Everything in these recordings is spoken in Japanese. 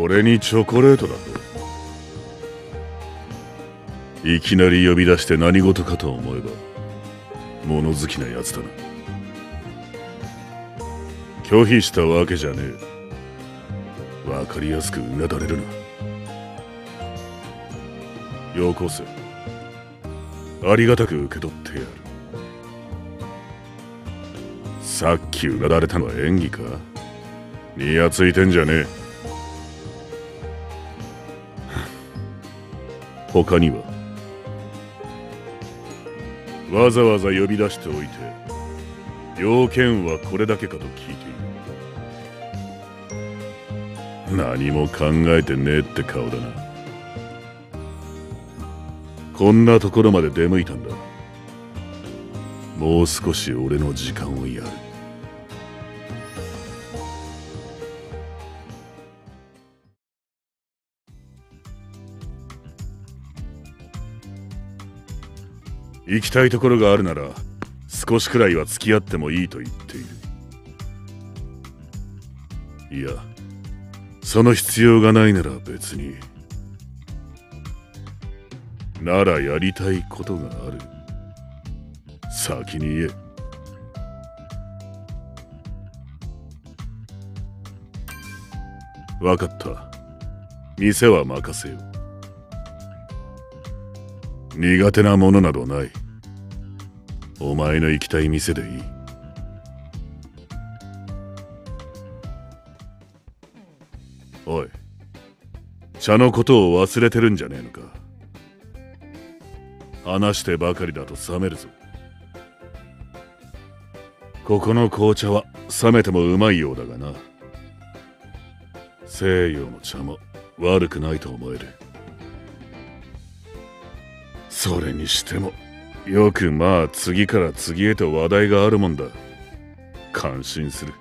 俺にチョコレートだと？いきなり呼び出して何事かと思えば物好きなやつだな。拒否したわけじゃねえ。わかりやすくうなだれるな。よこせ。ありがたく受け取ってやる。さっきうなだれたのは演技か？にやついてんじゃねえ。他には？わざわざ呼び出しておいて要件はこれだけかと聞いている。何も考えてねえって顔だな。こんなところまで出向いたんだ。もう少し俺の時間をやる。行きたいところがあるなら少しくらいは付き合ってもいいと言っている。いやその必要がないなら別にならやりたいことがある。先に言え。分かった。店は任せよ苦手なものなどない。お前の行きたい店でいい。おい茶のことを忘れてるんじゃねえのか。話してばかりだと冷めるぞ。ここの紅茶は冷めてもうまいようだがな。西洋の茶も悪くないと思える。それにしてもよくまあ次から次へと話題があるもんだ。感心する。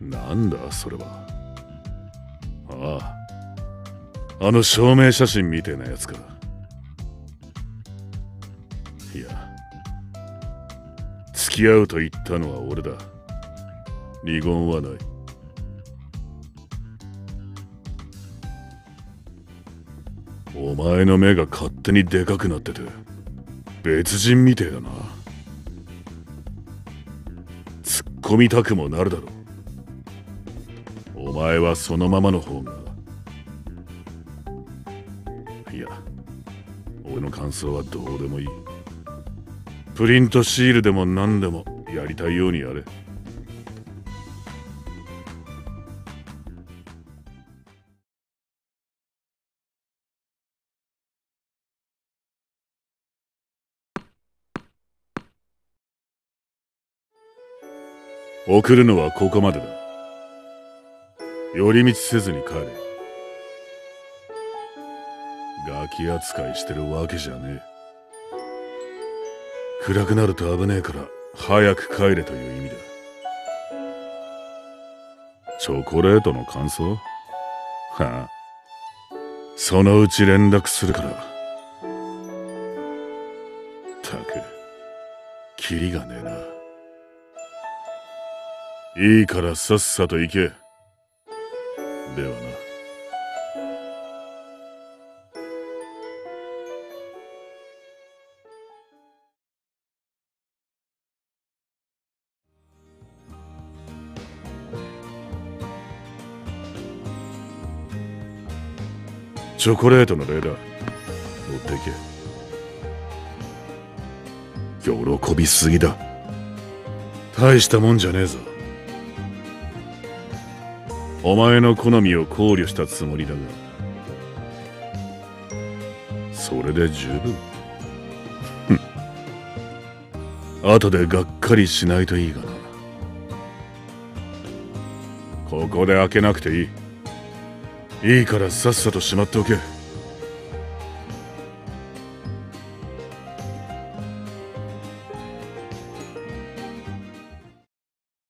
なんだそれは。ああ。あの証明写真みてえなやつか。いや。付き合うと言ったのは俺だ。二言はない。お前の目が勝手にでかくなってて別人みてえだな。突っ込みたくもなるだろう。お前はそのままの方が。いや俺の感想はどうでもいい。プリントシールでも何でもやりたいようにやれ。送るのはここまでだ。寄り道せずに帰れ。ガキ扱いしてるわけじゃねえ。暗くなると危ねえから早く帰れという意味だ。チョコレートの感想？はあ。そのうち連絡するから。たくキリがねえな。いいからさっさと行け。ではな。チョコレートの例だ。持っていけ。喜びすぎだ。大したもんじゃねえぞ。お前の好みを考慮したつもりだが。それで十分。後でがっかりしないといいがな。ここで開けなくていい。いいからさっさとしまっておけ。